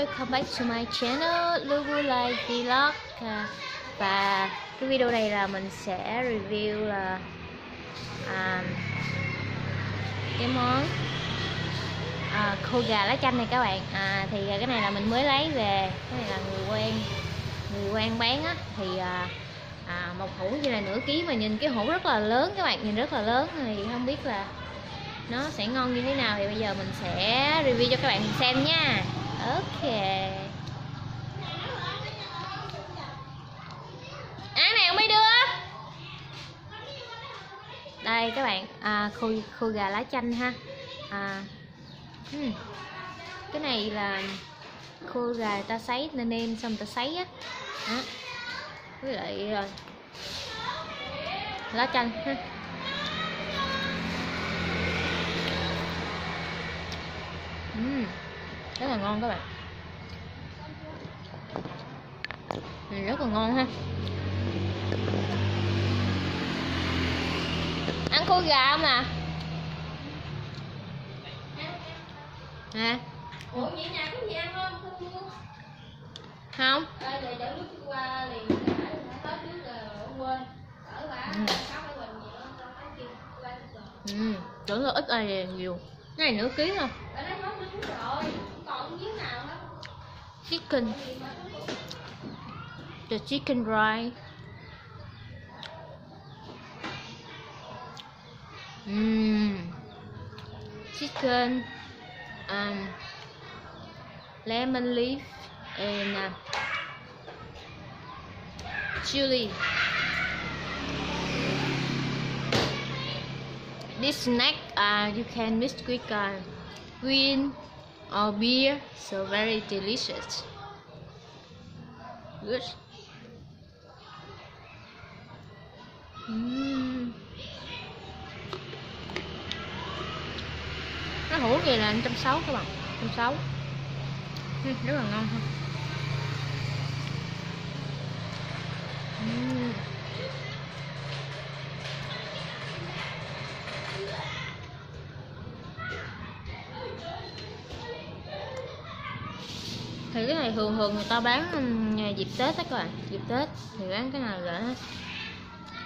welcome back to my channel Lulu Life Vlog. À, Và cái video này là mình sẽ review là à, Cái món à, khô gà lá chanh này các bạn. À, Thì cái này là mình mới lấy về Cái này là người quen Người quen bán á. Thì à, à, một hũ như là nửa ký mà nhìn cái hũ rất là lớn các bạn Nhìn rất là lớn. Thì không biết là nó sẽ ngon như thế nào. Thì bây giờ mình sẽ review cho các bạn xem nha ok. Ăn này mấy đưa? Đây các bạn. À, khui khô gà lá chanh ha. À, hmm. cái này là khui gà ta sấy nên em xong ta sấy á. À, với lại à, lá chanh ha uhm, rất là ngon các bạn. Rất là ngon ha. Ăn khô gà không nè nè. Ủa vậy nhà có gì ăn không? Không mua. không. Ê, rồi đợi lúc qua liền đã hết trước rồi ông quên. Ở bà Ừ. sáu bình gì đó uhm, tưởng là ít ai nhiều. Cái này nửa ký thôi Ở đây hết nước rồi, chicken the chicken rice Mmm. Chicken, um, lemon leaf, and uh, chili. This snack uh, you can mix with uh, green or beer, so very delicious. Good. Mm. Cái hũ này là 160 các bạn 160 Ừm, Rất là ngon ha Mm. Thì cái này thường thường người ta bán ừ, ngày dịp tết đó các bạn, dịp tết thì bán cái này để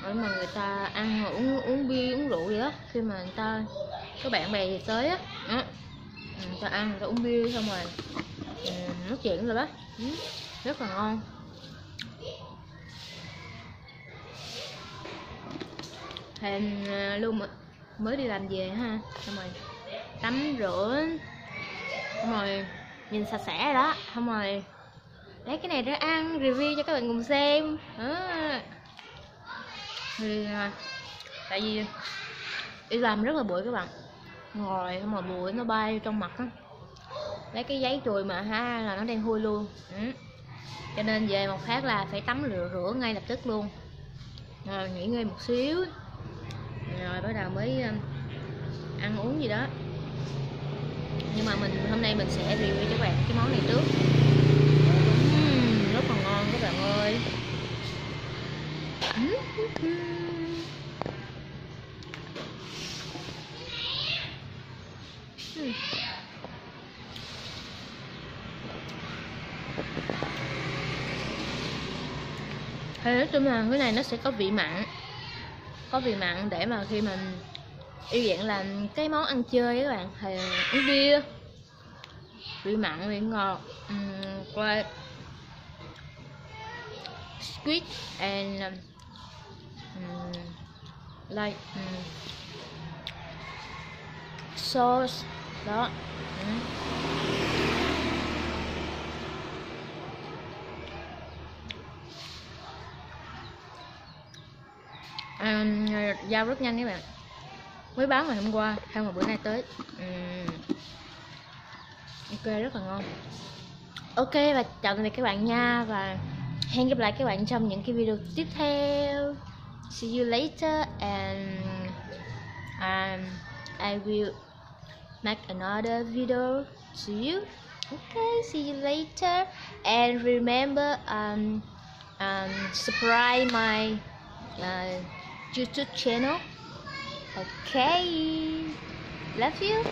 để mà người ta ăn uống uống bia, uống rượu gì đó, khi mà người ta, có bạn bè gì tới á, đó. người ta ăn, người ta uống bia xong rồi ừ, nói chuyện rồi đó ừ, rất là ngon. Thêm à, luôn mới đi làm về ha, xong rồi tắm rửa, xong rồi nhìn sạch sẽ rồi đó. Không rồi lấy cái này ra ăn review cho các bạn cùng xem. Thì à, tại vì đi làm rất là bụi các bạn. Ngồi mà bụi nó bay trong mặt á. Lấy cái giấy chùi mà ha là nó đen thui luôn. Ừ. cho nên về một phát là phải tắm rửa rửa ngay lập tức luôn. Rồi nghỉ ngơi một xíu. Rồi bắt đầu mới à, ăn uống gì đó nhưng mà mình hôm nay mình sẽ review cho các bạn cái món này trước. Ừm, rất là ngon các bạn ơi. Ừm. Thì nói chung là cái này nó sẽ có vị mặn. Có vị mặn để mà khi mình yêu dạng là cái món ăn chơi các bạn thì uống bia vị mặn vị ngọt um, qua sweet and um, like um, sauce đó um. Um, giao rất nhanh các bạn mới bán ngày hôm qua hay mà bữa nay tới. Uhm. ok rất là ngon. Ok và chào tạm biệt các bạn nha và hẹn gặp lại các bạn trong những cái video tiếp theo. See you later and um, I will make another video to you. Okay see you later and remember um, um, subscribe my uh, YouTube channel. Okay. Love you.